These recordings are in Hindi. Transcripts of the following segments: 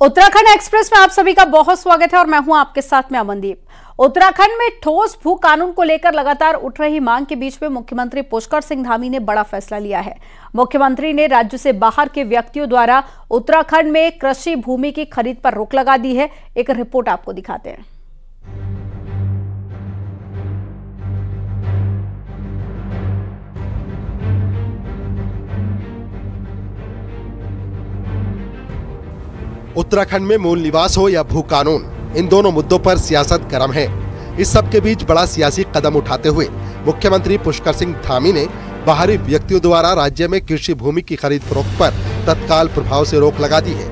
उत्तराखंड एक्सप्रेस में आप सभी का बहुत स्वागत है और मैं हूँ आपके साथ में अमनदीप। उत्तराखंड में ठोस भू कानून को लेकर लगातार उठ रही मांग के बीच में मुख्यमंत्री पुष्कर सिंह धामी ने बड़ा फैसला लिया है। मुख्यमंत्री ने राज्य से बाहर के व्यक्तियों द्वारा उत्तराखंड में कृषि भूमि की खरीद पर रोक लगा दी है। एक रिपोर्ट आपको दिखाते हैं। उत्तराखंड में मूल निवास हो या भू कानून, इन दोनों मुद्दों पर सियासत गर्म है। इस सब के बीच बड़ा सियासी कदम उठाते हुए मुख्यमंत्री पुष्कर सिंह धामी ने बाहरी व्यक्तियों द्वारा राज्य में कृषि भूमि की खरीद फरोख्त पर तत्काल प्रभाव से रोक लगा दी है।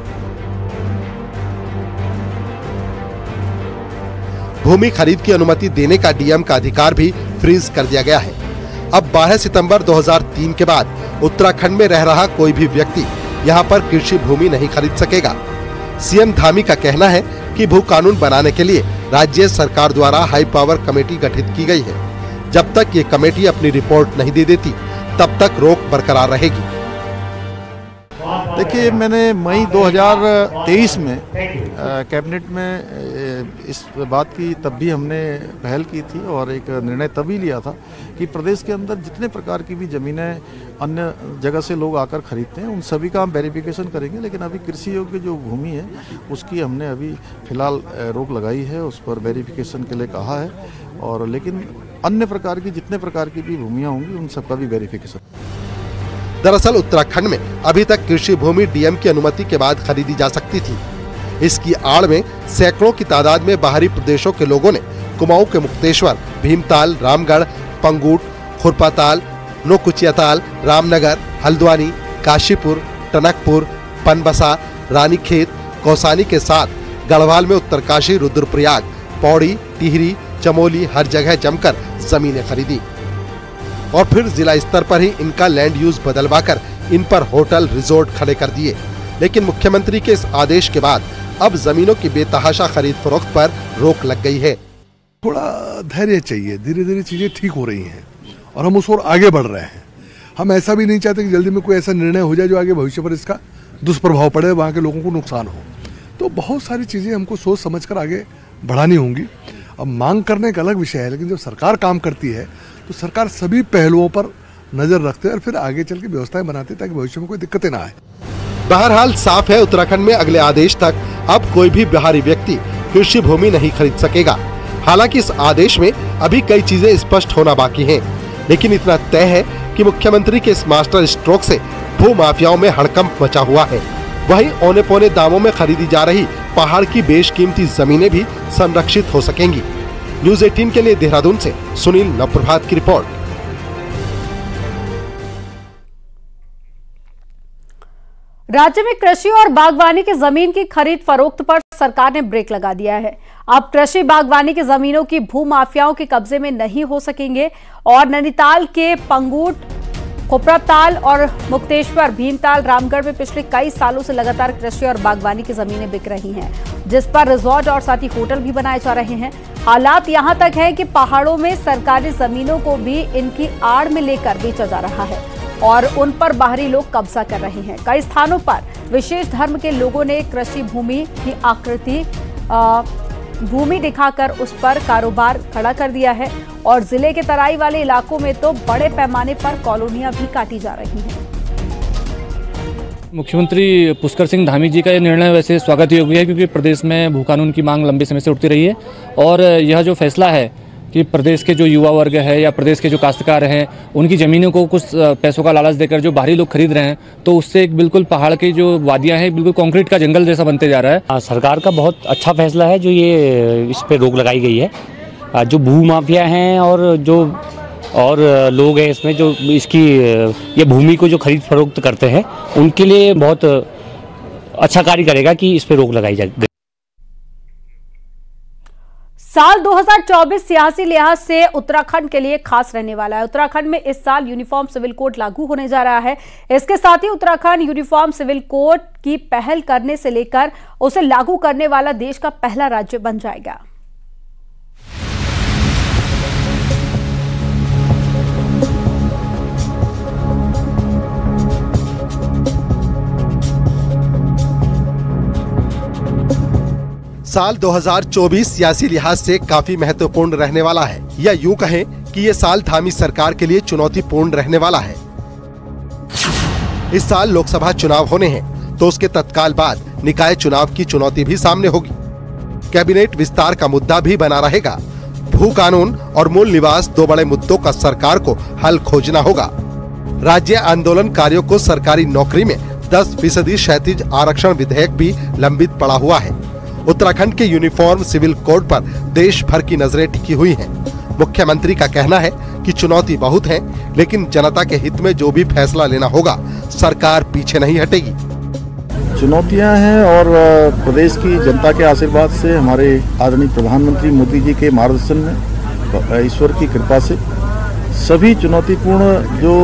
भूमि खरीद की अनुमति देने का डीएम का अधिकार भी फ्रीज कर दिया गया है। अब 12 सितंबर 2003 के बाद उत्तराखंड में रह रहा कोई भी व्यक्ति यहाँ पर कृषि भूमि नहीं खरीद सकेगा। सीएम धामी का कहना है कि भू कानून बनाने के लिए राज्य सरकार द्वारा हाई पावर कमेटी गठित की गई है। जब तक ये कमेटी अपनी रिपोर्ट नहीं दे देती, तब तक रोक बरकरार रहेगी। देखिए, मैंने मई 2023 में कैबिनेट में इस बात की तब भी हमने पहल की थी और एक निर्णय तभी लिया था कि प्रदेश के अंदर जितने प्रकार की भी ज़मीनें अन्य जगह से लोग आकर खरीदते हैं, उन सभी का हम वेरिफिकेशन करेंगे। लेकिन अभी कृषि योग्य जो भूमि है, उसकी हमने अभी फ़िलहाल रोक लगाई है, उस पर वेरिफिकेशन के लिए कहा है। और लेकिन अन्य प्रकार की, जितने प्रकार की भी भूमियाँ होंगी, उन सबका भी वेरिफिकेशन दरअसल उत्तराखंड में अभी तक कृषि भूमि डीएम की अनुमति के बाद खरीदी जा सकती थी। इसकी आड़ में सैकड़ों की तादाद में बाहरी प्रदेशों के लोगों ने कुमाऊं के मुक्तेश्वर, भीमताल, रामगढ़, पंगूट, खुरपाताल, नोकुचियाताल, रामनगर, हल्द्वानी, काशीपुर, टनकपुर, पनबसा, रानीखेत, कौसानी के साथ गढ़वाल में उत्तरकाशी, रुद्रप्रयाग, पौड़ी, टिहरी, चमोली, हर जगह जमकर जमीनें खरीदी। और फिर जिला स्तर पर ही इनका लैंड यूज़ बदलवाकर इन पर होटल रिजोर्ट खड़े कर दिए। लेकिन मुख्यमंत्री के इस आदेश के बाद अब जमीनों की बेतहाशा खरीद फरोख्त पर रोक लग गई है। थोड़ा धैर्य चाहिए। धीरे धीरे चीज़ें ठीक हो रही हैं और हम उस ओर आगे बढ़ रहे हैं। हम ऐसा भी नहीं चाहते कि जल्दी में कोई ऐसा निर्णय हो जाए जो आगे भविष्य पर इसका दुष्प्रभाव पड़े, वहाँ के लोगों को नुकसान हो। तो बहुत सारी चीज़ें हमको सोच समझ कर आगे बढ़ानी होंगी। अब मांग करने एक अलग विषय है, लेकिन जब सरकार काम करती है तो सरकार सभी पहलुओं पर नज़र रखते और फिर आगे चल के व्यवस्थाएँ बनाती ताकि भविष्य में कोई दिक्कतें ना आए। बहरहाल साफ़ है उत्तराखंड में अगले आदेश तक अब कोई भी बिहारी व्यक्ति कृषि भूमि नहीं खरीद सकेगा। हालाँकि इस आदेश में अभी कई चीज़ें स्पष्ट होना बाकी हैं, लेकिन इतना तय है कि मुख्यमंत्री के इस मास्टर स्ट्रोक से भू माफियाओं में हड़कंप मचा हुआ है। वहीं औने पौने दामों में खरीदी जा रही पहाड़ की बेशकीमती जमीनें भी संरक्षित हो सकेंगी। न्यूज़ 18 के लिए देहरादून से सुनील नवप्रभात की रिपोर्ट। राज्य में कृषि और बागवानी की ज़मीन की खरीद फरोख्त पर सरकार ने ब्रेक लगा दिया है। अब कृषि बागवानी की जमीनों की भू माफियाओं के कब्जे में नहीं हो सकेंगे और नैनीताल के पंगूट खोपराताल और मुक्तेश्वर, भीमताल, रामगढ़ में पिछले कई सालों से लगातार कृषि और बागवानी की जमीनें बिक रही हैं, जिस पर रिजॉर्ट और साथ ही होटल भी बनाए जा रहे हैं। हालात यहाँ तक है कि पहाड़ों में सरकारी जमीनों को भी इनकी आड़ में लेकर बेचा जा रहा है, और उन पर बाहरी लोग कब्जा कर रहे हैं। कई स्थानों पर विशेष धर्म के लोगों ने कृषि भूमि की आकृति भूमि दिखाकर उस पर कारोबार खड़ा कर दिया है और ज़िले के तराई वाले इलाकों में तो बड़े पैमाने पर कॉलोनियाँ भी काटी जा रही हैं। मुख्यमंत्री पुष्कर सिंह धामी जी का यह निर्णय वैसे स्वागत योग्य है, क्योंकि प्रदेश में भू कानून की मांग लंबे समय से उठती रही है और यह जो फैसला है कि प्रदेश के जो युवा वर्ग है या प्रदेश के जो काश्तकार हैं उनकी ज़मीनों को कुछ पैसों का लालच देकर जो बाहरी लोग खरीद रहे हैं तो उससे एक बिल्कुल पहाड़ की जो वादियाँ हैं बिल्कुल कंक्रीट का जंगल जैसा बनते जा रहा है। आ, सरकार का बहुत अच्छा फैसला है जो ये इस पर रोक लगाई गई है। आ, जो भू माफिया हैं और जो और लोग हैं इसमें जो इसकी ये भूमि को जो खरीद फरोख्त करते हैं उनके लिए बहुत अच्छा कार्य करेगा कि इस पर रोक लगाई जाए साल 2024 सियासी लिहाज से उत्तराखंड के लिए खास रहने वाला है। उत्तराखंड में इस साल यूनिफॉर्म सिविल कोड लागू होने जा रहा है। इसके साथ ही उत्तराखंड यूनिफॉर्म सिविल कोड की पहल करने से लेकर उसे लागू करने वाला देश का पहला राज्य बन जाएगा। साल 2024 सियासी लिहाज से काफ़ी महत्वपूर्ण रहने वाला है। या यूँ कहें कि ये साल धामी सरकार के लिए चुनौतीपूर्ण रहने वाला है। इस साल लोकसभा चुनाव होने हैं तो उसके तत्काल बाद निकाय चुनाव की चुनौती भी सामने होगी। कैबिनेट विस्तार का मुद्दा भी बना रहेगा। भू कानून और मूल निवास दो बड़े मुद्दों का सरकार को हल खोजना होगा। राज्य आंदोलनकारियों को सरकारी नौकरी में 10 फ़ीसदी क्षैतिज आरक्षण विधेयक भी लंबित पड़ा हुआ है। उत्तराखंड के यूनिफॉर्म सिविल कोड पर देश भर की नज़रें टिकी हुई हैं। मुख्यमंत्री का कहना है कि चुनौती बहुत है, लेकिन जनता के हित में जो भी फैसला लेना होगा, सरकार पीछे नहीं हटेगी चुनौतियाँ हैं और प्रदेश की जनता के आशीर्वाद से हमारे आदरणीय प्रधानमंत्री मोदी जी के मार्गदर्शन में ईश्वर की कृपा से सभी चुनौतीपूर्ण जो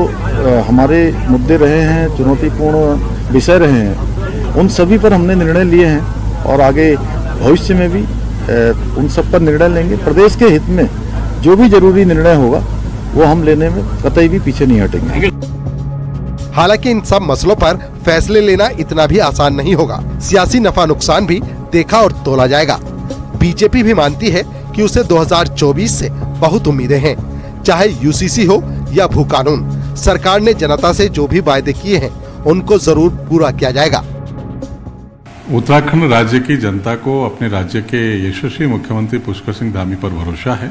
हमारे मुद्दे रहे हैं, चुनौतीपूर्ण विषय रहे हैं, उन सभी पर हमने निर्णय लिए हैं और आगे भविष्य में भी उन सब पर निर्णय लेंगे। प्रदेश के हित में जो भी ज़रूरी निर्णय होगा, वो हम लेने में कतई भी पीछे नहीं हटेंगे। हालाँकि इन सब मसलों पर फैसले लेना इतना भी आसान नहीं होगा। सियासी नफा नुकसान भी देखा और तोला जाएगा। बीजेपी भी मानती है कि उसे 2024 से बहुत उम्मीदें हैं, चाहे यूसीसी हो या भू कानून। सरकार ने जनता से जो भी वायदे किए हैं, उनको ज़रूर पूरा किया जाएगा। उत्तराखंड राज्य की जनता को अपने राज्य के यशस्वी मुख्यमंत्री पुष्कर सिंह धामी पर भरोसा है।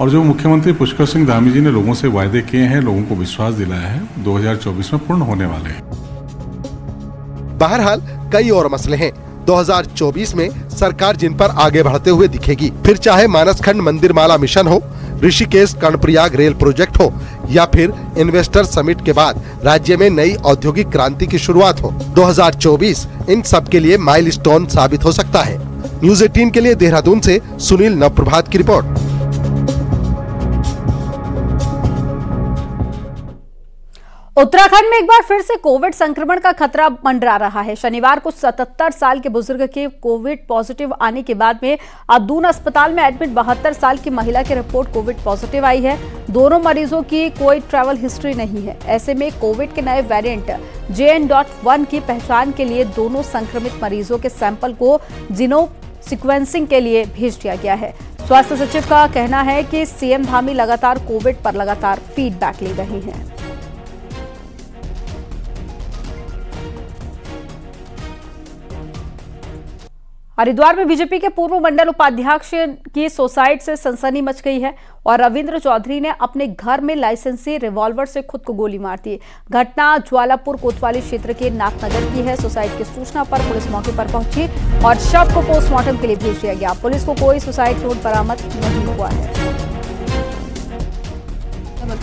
और जो मुख्यमंत्री पुष्कर सिंह धामी जी ने लोगों से वायदे किए हैं, लोगों को विश्वास दिलाया है 2024 में पूर्ण होने वाले हैं। बहरहाल, कई और मसले हैं। 2024 में सरकार जिन पर आगे बढ़ते हुए दिखेगी, फिर चाहे मानसखंड मंदिर माला मिशन हो ऋषिकेश कर्णप्रयाग रेल प्रोजेक्ट हो या फिर इन्वेस्टर समिट के बाद राज्य में नई औद्योगिक क्रांति की शुरुआत हो। 2024 इन सब के लिए माइलस्टोन साबित हो सकता है। न्यूज़ 18 के लिए देहरादून से सुनील नवप्रभात की रिपोर्ट। उत्तराखंड में एक बार फिर से कोविड संक्रमण का खतरा मंडरा रहा है। शनिवार को 77 साल के बुज़ुर्ग के कोविड पॉजिटिव आने के बाद में अदून अस्पताल में एडमिट बहत्तर साल की महिला की रिपोर्ट कोविड पॉजिटिव आई है। दोनों मरीजों की कोई ट्रैवल हिस्ट्री नहीं है। ऐसे में कोविड के नए वेरिएंट जे की पहचान के लिए दोनों संक्रमित मरीजों के सैंपल को जिनो सिक्वेंसिंग के लिए भेज दिया गया है। स्वास्थ्य सचिव का कहना है कि सीएम धामी लगातार कोविड पर लगातार फीडबैक ले रहे हैं। हरिद्वार में बीजेपी के पूर्व मंडल उपाध्यक्ष की सुसाइड से सनसनी मच गई है और रविंद्र चौधरी ने अपने घर में लाइसेंसी रिवॉल्वर से खुद को गोली मार दी। घटना ज्वालापुर कोतवाली क्षेत्र के नाथनगर की है। सुसाइड की सूचना पर पुलिस मौके पर पहुँची और शव को पोस्टमार्टम के लिए भेज दिया गया। पुलिस को कोई सुसाइड नोट बरामद नहीं हुआ है।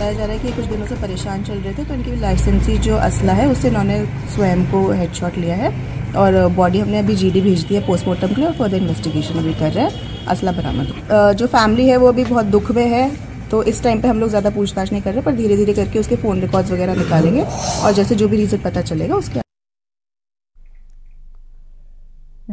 बताया जा रहा है कि कुछ दिनों से परेशान चल रहे थे तो इनकी लाइसेंसी जो असला है, उससे इन्होंने स्वयं को हेडशॉट लिया है और बॉडी हमने अभी जीडी भेज दी है पोस्टमार्टम के लिए और फर्दर इन्वेस्टिगेशन अभी कर रहे हैं। असला बरामद। जो फैमिली है, वो अभी बहुत दुख में है तो इस टाइम पे हम लोग ज़्यादा पूछताछ नहीं कर रहे, पर धीरे धीरे करके उसके फ़ोन रिकॉर्ड्स वगैरह निकालेंगे और जैसे जो भी रीज़न पता चलेगा, उसके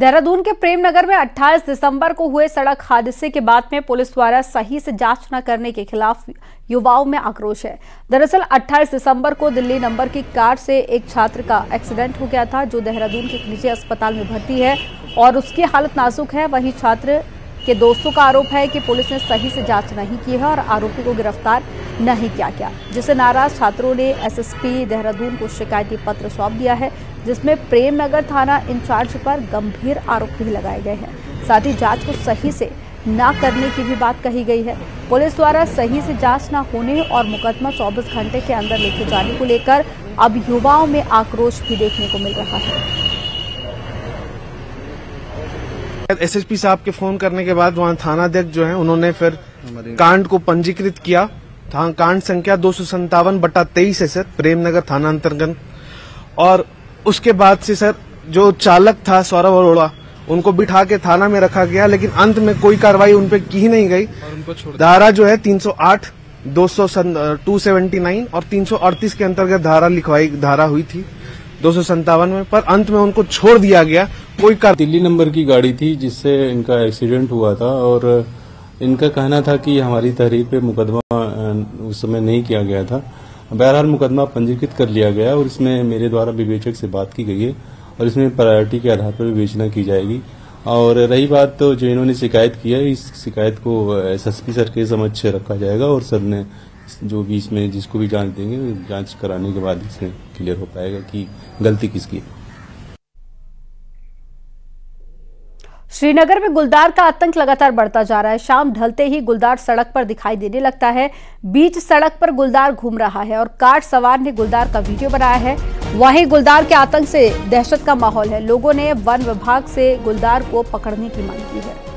देहरादून के प्रेमनगर में 28 दिसंबर को हुए सड़क हादसे के बाद में पुलिस द्वारा सही से जाँच न करने के खिलाफ युवाओं में आक्रोश है। दरअसल 28 दिसंबर को दिल्ली नंबर की कार से एक छात्र का एक्सीडेंट हो गया था, जो देहरादून के निजी अस्पताल में भर्ती है और उसकी हालत नाजुक है। वहीं छात्र के दोस्तों का आरोप है कि पुलिस ने सही से जाँच नहीं की है और आरोपी को गिरफ़्तार नहीं किया गया, जिससे नाराज़ छात्रों ने एसएसपी देहरादून को शिकायती पत्र सौंप दिया है। जिसमें प्रेम नगर थाना इंचार्ज पर गंभीर आरोप भी लगाए गए हैं। साथ ही जाँच को सही से न करने की भी बात कही गई है। पुलिस द्वारा सही से जाँच न होने और मुकदमा 24 घंटे के अंदर लेके जाने को लेकर अब युवाओं में आक्रोश भी देखने को मिल रहा है। एसएसपी साहब के फ़ोन करने के बाद वहाँ थानाध्यक्ष जो है उन्होंने फिर कांड को पंजीकृत किया। था कांड संख्या दो सौ संतावन बटा तेईस है सर प्रेमनगर थाना अंतर्गत। और उसके बाद से सर जो चालक था सौरभ अरोड़ा उनको बिठा के थाना में रखा गया लेकिन अंत में कोई कार्रवाई उनपे की ही नहीं गई। धारा जो है 308 दो सौ टू सेवेंटी नाइन और 338 के अंतर्गत धारा लिखवाई धारा हुई थी दो सौ संतावन में पर अंत में उनको छोड़ दिया गया। कोई कार दिल्ली नंबर की गाड़ी थी जिससे इनका एक्सीडेंट हुआ था और इनका कहना था कि हमारी तहरीर पे मुकदमा उस समय नहीं किया गया था। बहरहाल मुकदमा पंजीकृत कर लिया गया और इसमें मेरे द्वारा विवेचक से बात की गई है और इसमें प्रायोरिटी के आधार पर विवेचना की जाएगी। और रही बात तो जो इन्होंने शिकायत की है, इस शिकायत को एसएसपी सर के समक्ष रखा जाएगा और सर ने जो भी इसमें जिसको भी जाँच देंगे, जाँच कराने के बाद इसमें क्लियर हो पाएगा कि गलती किसकी है। श्रीनगर में गुलदार का आतंक लगातार बढ़ता जा रहा है। शाम ढलते ही गुलदार सड़क पर दिखाई देने लगता है। बीच सड़क पर गुलदार घूम रहा है और कार सवार ने गुलदार का वीडियो बनाया है। वहीं गुलदार के आतंक से दहशत का माहौल है। लोगों ने वन विभाग से गुलदार को पकड़ने की मांग की है।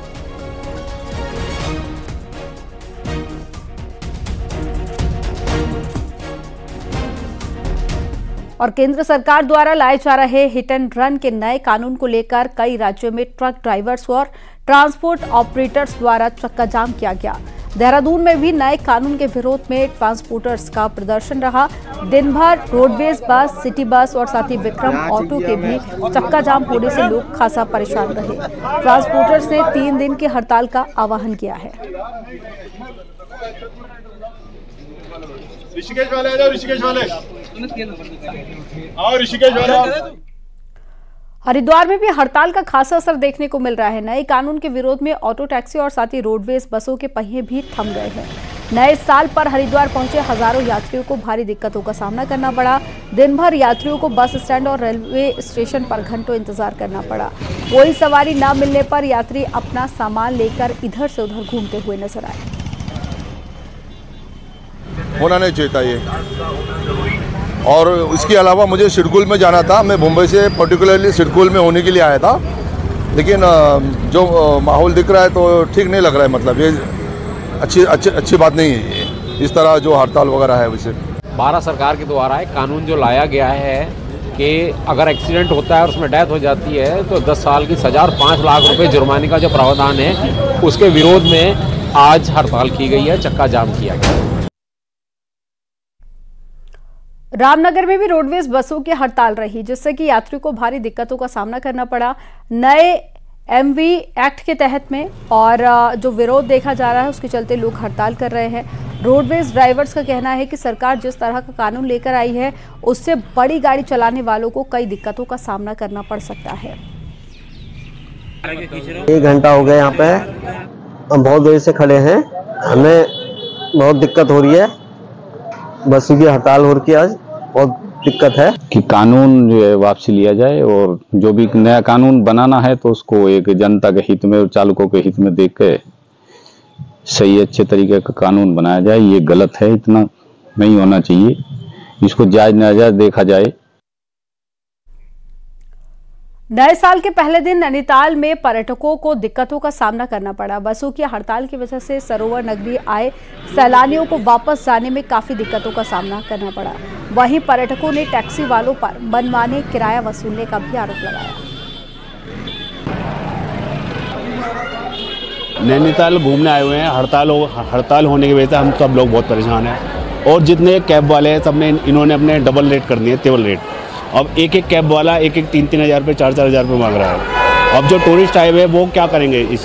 और केंद्र सरकार द्वारा लाए जा रहे हिट एंड रन के नए कानून को लेकर कई राज्यों में ट्रक ड्राइवर्स और ट्रांसपोर्ट ऑपरेटर्स द्वारा चक्का जाम किया गया। देहरादून में भी नए कानून के विरोध में ट्रांसपोर्टर्स का प्रदर्शन रहा। दिन भर रोडवेज़ बस सिटी बस और साथ ही विक्रम ऑटो के भी चक्का जाम होने से लोग खासा परेशान रहे। ट्रांसपोर्टर्स ने तीन दिन की हड़ताल का आह्वान किया है। ऋषिकेश वाले आ जाओ, ऋषिकेश वाले। आओ, ऋषिकेश वाले। हरिद्वार में भी हड़ताल का खासा असर देखने को मिल रहा है। नए कानून के विरोध में ऑटो टैक्सी और साथ ही रोडवेज़ बसों के पहिए भी थम गए हैं। नए साल पर हरिद्वार पहुँचे हज़ारों यात्रियों को भारी दिक्कतों का सामना करना पड़ा। दिन भर यात्रियों को बस स्टैंड और रेलवे स्टेशन पर घंटों इंतज़ार करना पड़ा। कोई सवारी न मिलने पर यात्री अपना सामान लेकर इधर से उधर घूमते हुए नज़र आए। होना नहीं चाहिए था ये। और इसके अलावा मुझे सिडकुल में जाना था। मैं मुंबई से पर्टिकुलरली सिडकुल में होने के लिए आया था। लेकिन जो माहौल दिख रहा है तो ठीक नहीं लग रहा है मतलब ये अच्छी अच्छी अच्छी बात नहीं है इस तरह जो हड़ताल वगैरह है वैसे। भारत सरकार के द्वारा एक कानून जो लाया गया है कि अगर एक्सीडेंट होता है और उसमें डेथ हो जाती है तो 10 साल की सजा और पाँच लाख रुपए जुर्माने का जो प्रावधान है, उसके विरोध में आज हड़ताल की गई है चक्का जाम किया गया रामनगर में भी रोडवेज़ बसों की हड़ताल रही, जिससे कि यात्रियों को भारी दिक्कतों का सामना करना पड़ा। नए एमवी एक्ट के तहत में और जो विरोध देखा जा रहा है, उसके चलते लोग हड़ताल कर रहे हैं। रोडवेज़ ड्राइवर्स का कहना है कि सरकार जिस तरह का कानून लेकर आई है, उससे बड़ी गाड़ी चलाने वालों को कई दिक्कतों का सामना करना पड़ सकता है। एक घंटा हो गया यहाँ पे। हम बहुत देर से खड़े हैं। हमें बहुत दिक्कत हो रही है। बसों की हड़ताल हो रही है आज। बहुत दिक्कत है। कि कानून वापसी लिया जाए और जो भी नया कानून बनाना है तो उसको एक जनता के हित में और चालकों के हित में देख के सही, अच्छे तरीके का कानून बनाया जाए, ये गलत है, इतना नहीं होना चाहिए। इसको जायज़, नाजायज देखा जाए। नए साल के पहले दिन नैनीताल में पर्यटकों को दिक्कतों का सामना करना पड़ा। बसों की हड़ताल की वजह से सरोवर नगरी आए सैलानियों को वापस जाने में काफ़ी दिक्कतों का सामना करना पड़ा। वहीं पर्यटकों ने टैक्सी वालों पर मनमाने किराया वसूलने का भी आरोप लगाया। नैनीताल घूमने आए हुए हैं। हड़ताल हो, हड़ताल होने की वजह से हम सब लोग बहुत परेशान हैं। और जितने कैब वाले हैं, सबने, इन्होंने अपने डबल रेट कर दिए टेबल रेट। अब एक एक कैब वाला एक एक तीन तीन हज़ार रुपये चार चार हज़ार रुपये मांग रहा है। अब जो टूरिस्ट आए हुए हैं वो क्या करेंगे इस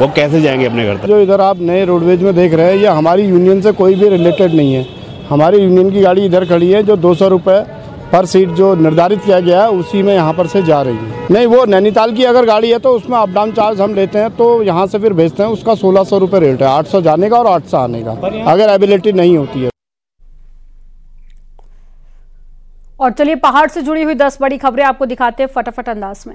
वो कैसे जाएँगे अपने घर तक? जो इधर आप नए रोडवेज़ में देख रहे हैं ये हमारी यूनियन से कोई भी रिलेटेड नहीं है। हमारी यूनियन की गाड़ी इधर खड़ी है जो दो सौ रुपये पर सीट जो निर्धारित किया गया है उसी में यहाँ पर से जा रही है। नहीं वो नैनीताल की अगर गाड़ी है तो उसमें अप डाउन चार्ज हम लेते हैं तो यहाँ से फिर भेजते हैं उसका सोलह सौ रुपये रेट है। आठ सौ जाने का और आठ सौ आने का। अगर एबिलिटी नहीं होती है। और चलिए पहाड़ से जुड़ी हुई दस बड़ी खबरें आपको दिखाते हैं फटाफट अंदाज में।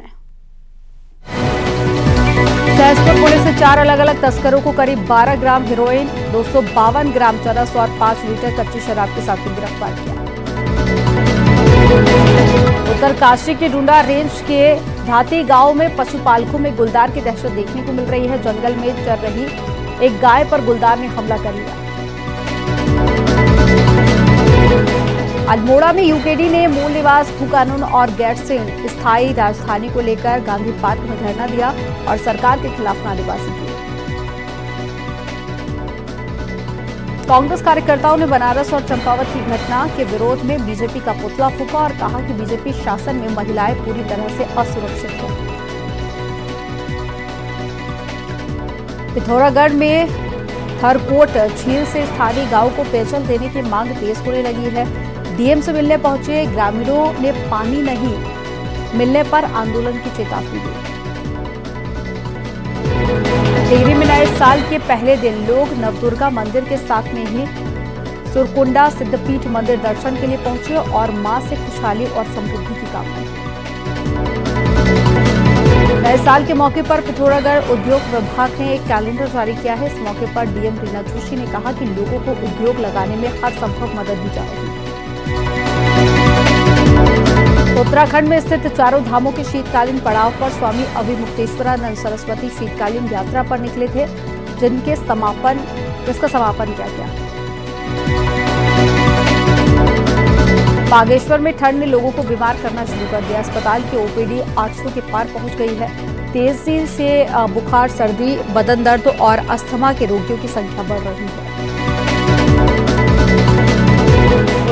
सहसपुर पुलिस ने चार अलग अलग तस्करों को करीब 12 ग्राम हेरोइन, दो ग्राम चरस और 5 लीटर कच्ची शराब के साथ गिरफ़्तार किया। उत्तरकाशी के डूंडा रेंज के धाती गाँव में पशुपालकों में गुलदार की दहशत देखने को मिल रही है। जंगल में चल रही एक गाय पर गुलदार ने हमला कर लिया। अल्मोड़ा में यूकेडी ने मूल निवास भू कानून और गैर स्थायी राजधानी को लेकर गांधी पार्क में धरना दिया और सरकार के खिलाफ नारेबाजी की। कांग्रेस कार्यकर्ताओं ने बनारस और चंपावत की घटना के विरोध में बीजेपी का पुतला फूका और कहा कि बीजेपी शासन में महिलाएँ पूरी तरह से असुरक्षित हैं। पिथौरागढ़ में थरकोट झील से स्थानीय गाँव को पेयजल देने की मांग तेज होने लगी है। डीएम से मिलने पहुँचे ग्रामीणों ने पानी नहीं, मिलने पर आंदोलन की चेतावनी दी। टिहरी में नए साल के पहले दिन लोग नवदुर्गा मंदिर के साथ में ही सुरकुंडा सिद्धपीठ मंदिर दर्शन के लिए पहुँचे और माँ से खुशहाली और समृद्धि की कामना नए साल के मौके पर पिथौरागढ़ उद्योग विभाग ने एक कैलेंडर जारी किया है। इस मौके पर डीएम रीना जोशी ने कहा कि लोगों को उद्योग लगाने में हर संभव मदद दी जा रही है। उत्तराखंड में स्थित चारों धामों के शीतकालीन पड़ाव पर स्वामी अभिमुक्तेश्वरानंद सरस्वती शीतकालीन यात्रा पर निकले थे, जिनके समापन जिसका समापन किया गया। बागेश्वर में ठंड ने लोगों को बीमार करना शुरू कर दिया। अस्पताल की ओपीडी 800 के पार पहुँच गई है। तेज़ी से बुखार, सर्दी, बदन दर्द और अस्थमा के रोगियों की संख्या बढ़ रही है।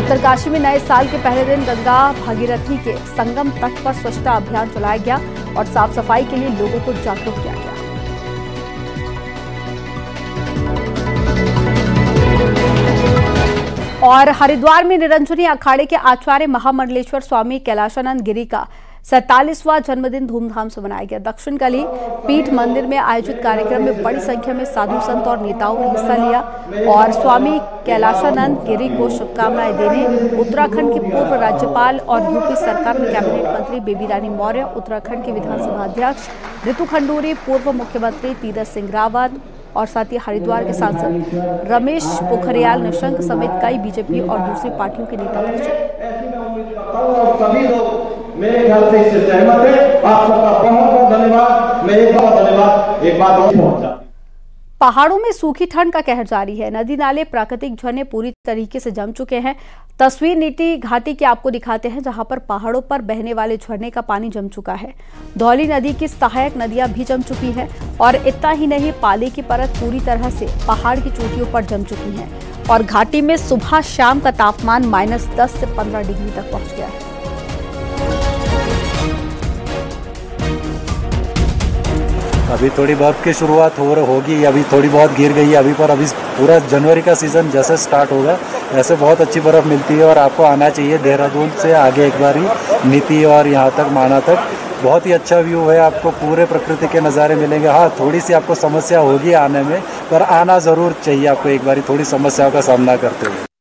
उत्तरकाशी में नए साल के पहले दिन गंगा भागीरथी के संगम तट पर स्वच्छता अभियान चलाया गया और साफ़ सफ़ाई के लिए लोगों को जागरूक किया गया। और हरिद्वार में निरंजनी अखाड़े के आचार्य महामंडलेश्वर स्वामी कैलाशानंद गिरी का सैतालीसवां जन्मदिन धूमधाम से मनाया गया। दक्षिण कली पीठ मंदिर में आयोजित कार्यक्रम में बड़ी संख्या में साधु संत और नेताओं ने हिस्सा लिया और स्वामी कैलाशानंद गिरी को शुभकामनाएँ देने उत्तराखंड के पूर्व राज्यपाल और यूपी सरकार में कैबिनेट मंत्री बेबी रानी मौर्य, उत्तराखंड के विधानसभा अध्यक्ष ऋतु खंडूरी, पूर्व मुख्यमंत्री तीरथ सिंह रावत और साथ ही हरिद्वार के सांसद रमेश पोखरियाल निशंक समेत कई बीजेपी और दूसरी पार्टियों के नेता पहुँचे। मेरे ख्याल से इससे सहमत है। आप सबका बहुत बहुत धन्यवाद। मैं एक बार धन्यवाद। एक बात और पहुँचा पहाड़ों में सूखी ठंड का कहर जारी है। नदी नाले प्राकृतिक झरने पूरी तरीके से जम चुके हैं। तस्वीर नीति घाटी की आपको दिखाते हैं, जहाँ पर पहाड़ों पर बहने वाले झरने का पानी जम चुका है। धौली नदी की सहायक नदियाँ भी जम चुकी हैं और इतना ही नहीं, पाली की परत पूरी तरह से पहाड़ की चोटियों पर जम चुकी है। और घाटी में सुबह शाम का तापमान माइनस दस से पंद्रह डिग्री तक पहुँच गया है। अभी थोड़ी बर्फ़ की शुरुआत हो होगी, अभी थोड़ी बहुत गिर गई है, अभी पर अभी पूरा जनवरी का सीज़न जैसे स्टार्ट होगा वैसे बहुत अच्छी बर्फ़ मिलती है और आपको आना चाहिए देहरादून से आगे एक बार ही, नीति और यहाँ तक, माना तक। बहुत ही अच्छा व्यू है, आपको पूरे प्रकृति के नज़ारे मिलेंगे। हाँ थोड़ी सी आपको समस्या होगी आने में, पर आना ज़रूर चाहिए आपको एक बार थोड़ी समस्याओं का सामना करते हुए।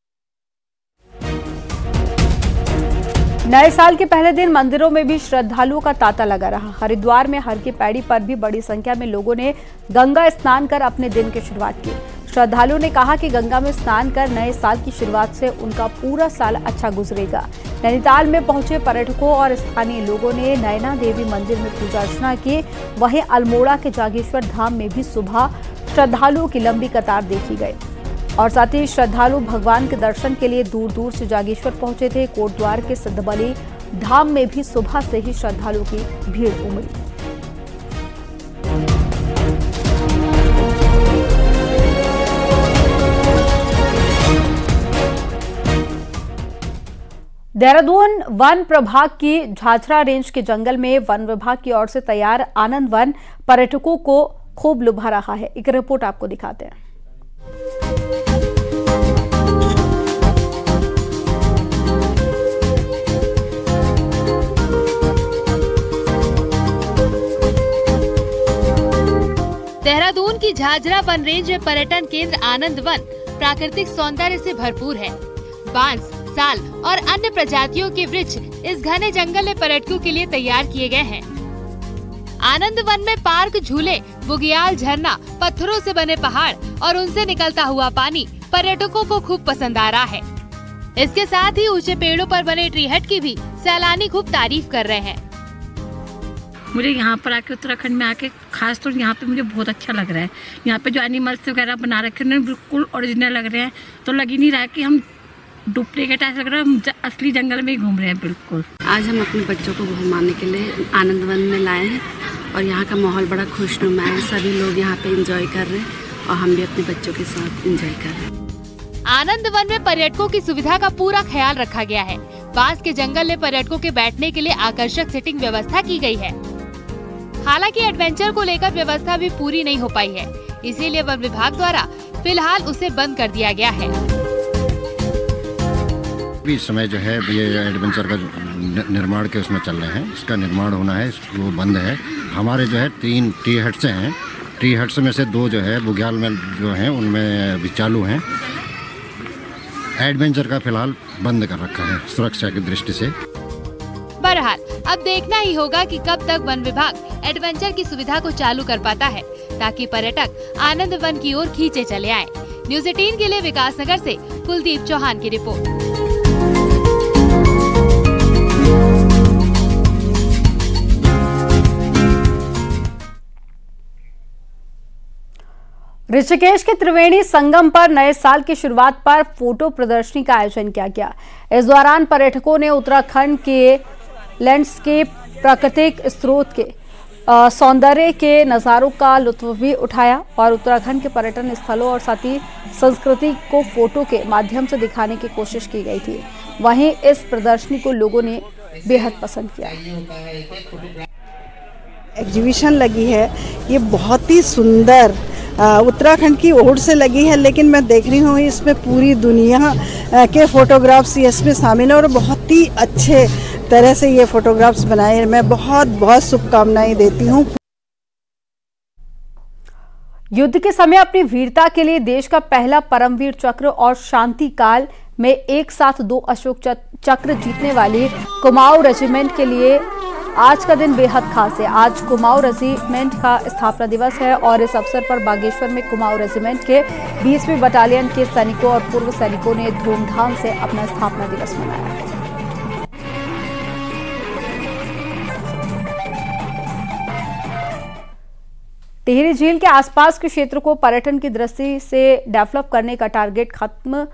नए साल के पहले दिन मंदिरों में भी श्रद्धालुओं का तांता लगा रहा। हरिद्वार में हर की पैड़ी पर भी बड़ी संख्या में लोगों ने गंगा स्नान कर अपने दिन की शुरुआत की। श्रद्धालुओं ने कहा कि गंगा में स्नान कर नए साल की शुरुआत से उनका पूरा साल अच्छा गुजरेगा। नैनीताल में पहुँचे पर्यटकों और स्थानीय लोगों ने नयना देवी मंदिर में पूजा अर्चना की। वहीं अल्मोड़ा के जागेश्वर धाम में भी सुबह श्रद्धालुओं की लंबी कतार देखी गई। और साथ ही श्रद्धालु भगवान के दर्शन के लिए दूर दूर से जागेश्वर पहुँचे थे। कोटद्वार के सिद्धबली धाम में भी सुबह से ही श्रद्धालुओं की भीड़ उमड़ी। देहरादून वन प्रभाग की झाझरा रेंज के जंगल में वन विभाग की ओर से तैयार आनंद वन पर्यटकों को खूब लुभा रहा है। एक रिपोर्ट आपको दिखाते हैं। देहरादून की झाझरा वन रेंज में पर्यटन केंद्र आनंद वन प्राकृतिक सौंदर्य से भरपूर है। बाँस, साल और अन्य प्रजातियों के वृक्ष इस घने जंगल में पर्यटकों के लिए तैयार किए गए हैं। आनंद वन में पार्क झूले, बुगियाल झरना, पत्थरों से बने पहाड़ और उनसे निकलता हुआ पानी पर्यटकों को खूब पसंद आ रहा है। इसके साथ ही ऊँचे पेड़ों पर बने ट्री हट की भी सैलानी खूब तारीफ़ कर रहे हैं। मुझे यहाँ पर आके उत्तराखंड में आके खास तौर यहाँ पे मुझे बहुत अच्छा लग रहा है। यहाँ पे जो एनिमल्स वगैरह बना रखे हैं बिल्कुल ओरिजिनल लग रहे हैं। तो लग ही नहीं रहा है कि हम डुप्लीकेट ऐसा लग रहा है हम असली जंगल में ही घूम रहे हैं बिल्कुल। आज हम अपने बच्चों को घुमाने के लिए आनंद वन में लाए हैं और यहाँ का माहौल बड़ा खुशनुमा है। सभी लोग यहाँ पे इंजॉय कर रहे हैं और हम भी अपने बच्चों के साथ एंजॉय कर रहे हैं। आनंद वन में पर्यटकों की सुविधा का पूरा ख्याल रखा गया है। बाँस के जंगल में पर्यटकों के बैठने के लिए आकर्षक सिटिंग व्यवस्था की गई है। हालाँकि एडवेंचर को लेकर व्यवस्था भी पूरी नहीं हो पाई है। इसीलिए वन विभाग द्वारा फ़िलहाल उसे बंद कर दिया गया है। इस समय जो है, ये एडवेंचर का निर्माण के उसमें चल रहे हैं। इसका निर्माण होना है वो बंद है। हमारे जो है, तीन टी हट्स हैं। टी हट्स में से दो जो है, बुग्याल में जो हैं, उनमें अभी चालू हैं। एडवेंचर का फ़िलहाल बंद कर रखा है, सुरक्षा की दृष्टि से। बहरहाल, अब देखना ही होगा कि कब तक वन विभाग एडवेंचर की सुविधा को चालू कर पाता है, ताकि पर्यटक आनंद वन की ओर खींचे चले आए। न्यूज़ एटीन के लिए विकास नगर से कुलदीप चौहान की रिपोर्ट। ऋषिकेश के त्रिवेणी संगम पर नए साल की शुरुआत पर फ़ोटो प्रदर्शनी का आयोजन किया गया। इस दौरान पर्यटकों ने उत्तराखंड के लैंडस्केप प्राकृतिक स्रोत के सौंदर्य के नज़ारों का लुत्फ भी उठाया और उत्तराखंड के पर्यटन स्थलों और साथ ही संस्कृति को फ़ोटो के माध्यम से दिखाने की कोशिश की गई थी। वहीं इस प्रदर्शनी को लोगों ने बेहद पसंद किया। एग्जीबिशन लगी है। ये बहुत ही सुंदर उत्तराखंड की ओर से लगी है, लेकिन मैं देख रही हूँ इसमें पूरी दुनिया के फोटोग्राफ्स इसमें शामिल है और बहुत ही अच्छे तरह से ये फोटोग्राफ्स बनाए। मैं बहुत बहुत शुभकामनाएँ देती हूँ। युद्ध के समय अपनी वीरता के लिए देश का पहला परमवीर चक्र और शांति काल में एक साथ दो अशोक चक्र जीतने वाली कुमाऊं रेजिमेंट के लिए आज का दिन बेहद खास है। आज कुमाऊं रेजिमेंट का स्थापना दिवस है और इस अवसर पर बागेश्वर में कुमाऊं रेजिमेंट के 20वीं बटालियन के सैनिकों और पूर्व सैनिकों ने धूमधाम से अपना स्थापना दिवस मनाया। टिहरी झील के आसपास के क्षेत्र को पर्यटन की दृष्टि से डेवलप करने का टारगेट खत्म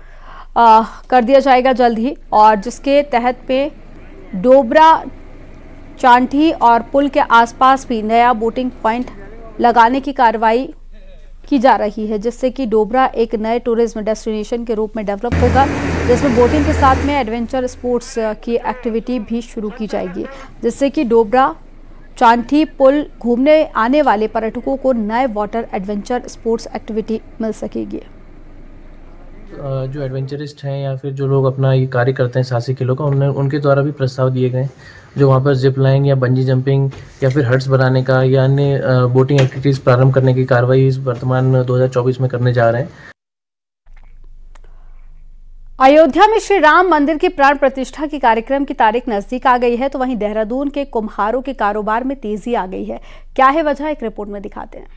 आ, कर दिया जाएगा जल्द ही। और जिसके तहत पे डोबरा चांठी और पुल के आसपास भी नया बोटिंग पॉइंट लगाने की कार्रवाई की जा रही है जिससे कि डोबरा एक नए टूरिज़्म डेस्टिनेशन के रूप में डेवलप होगा जिसमें बोटिंग के साथ में एडवेंचर स्पोर्ट्स की एक्टिविटी भी शुरू की जाएगी जिससे कि डोबरा चांठी पुल घूमने आने वाले पर्यटकों को नए वाटर एडवेंचर स्पोर्ट्स एक्टिविटी मिल सकेगी। जो एडवेंचरिस्ट हैं या फिर जो लोग अपना ये कार्य करते हैं साहसी खेलों का उन्हें उनके द्वारा भी प्रस्ताव दिए गए जो वहाँ पर जिप लाइन या बंजी जंपिंग या फिर हट्स बनाने का या अन्य बोटिंग एक्टिविटीज़ प्रारंभ करने की कार्रवाई वर्तमान 2024 में करने जा रहे हैं। अयोध्या में श्री राम मंदिर की प्राण प्रतिष्ठा के कार्यक्रम की तारीख नज़दीक आ गई है तो वहीं देहरादून के कुम्हारों के कारोबार में तेज़ी आ गई है। क्या है वजह? एक रिपोर्ट में दिखाते हैं।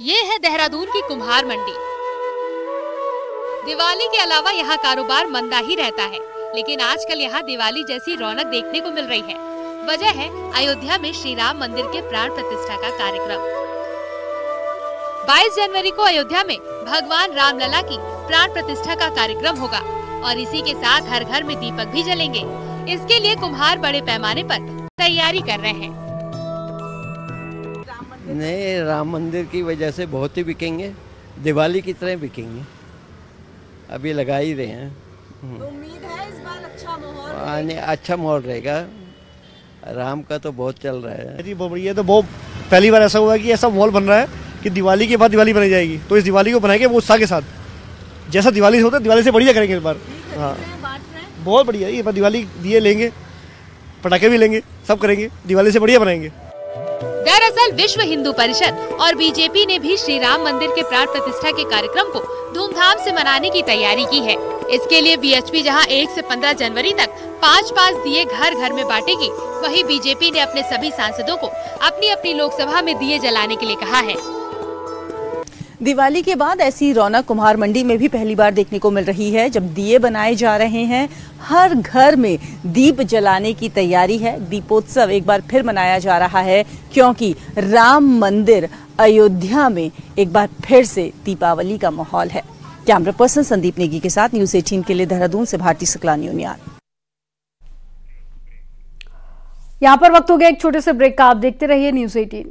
ये है देहरादून की कुम्हार मंडी। दिवाली के अलावा यहाँ कारोबार मंदा ही रहता है, लेकिन आजकल यहाँ दिवाली जैसी रौनक देखने को मिल रही है। वजह है अयोध्या में श्री राम मंदिर के प्राण प्रतिष्ठा का कार्यक्रम। 22 जनवरी को अयोध्या में भगवान रामलला की प्राण प्रतिष्ठा का कार्यक्रम होगा और इसी के साथ हर घर में दीपक भी जलेंगे। इसके लिए कुम्हार बड़े पैमाने पर तैयारी कर रहे हैं। नहीं राम मंदिर की वजह से बहुत ही बिकेंगे। दिवाली की तरह बिकेंगे। अभी लगा ही रहे हैं। उम्मीद है इस बार अच्छा माहौल अच्छा माहौल रहेगा। राम का तो बहुत चल रहा है। जी बहुत बढ़िया तो बहुत पहली बार ऐसा हुआ है कि ऐसा माहौल बन रहा है कि दिवाली के बाद दिवाली बनाई जाएगी। तो इस दिवाली को बनाएँगे वो उत्साह के साथ। जैसा दिवाली से होता है दिवाली से बढ़िया करेंगे इस बार। हाँ। बहुत बढ़िया ये बार दिवाली दिए लेंगे पटाखे भी लेंगे सब करेंगे। दिवाली से बढ़िया बनाएँगे। दरअसल विश्व हिंदू परिषद और बीजेपी ने भी श्री राम मंदिर के प्राण प्रतिष्ठा के कार्यक्रम को धूमधाम से मनाने की तैयारी की है। इसके लिए बीएचपी जहाँ 1 से 15 जनवरी तक पाँच पाँच दिए घर घर में बांटेगी। वहीं बीजेपी ने अपने सभी सांसदों को अपनी अपनी लोकसभा में दिए जलाने के लिए कहा है। दिवाली के बाद ऐसी रौनक कुम्हार मंडी में भी पहली बार देखने को मिल रही है। जब दिए बनाए जा रहे हैं, हर घर में दीप जलाने की तैयारी है। दीपोत्सव एक बार फिर मनाया जा रहा है, क्योंकि राम मंदिर अयोध्या में एक बार फिर से दीपावली का माहौल है। कैमरा पर्सन संदीप नेगी के साथ न्यूज़ 18 के लिए देहरादून से भारती सकलानी उनियाल यहाँ पर वक्त हो गया एक छोटे से ब्रेक का। आप देखते रहिए न्यूज़ 18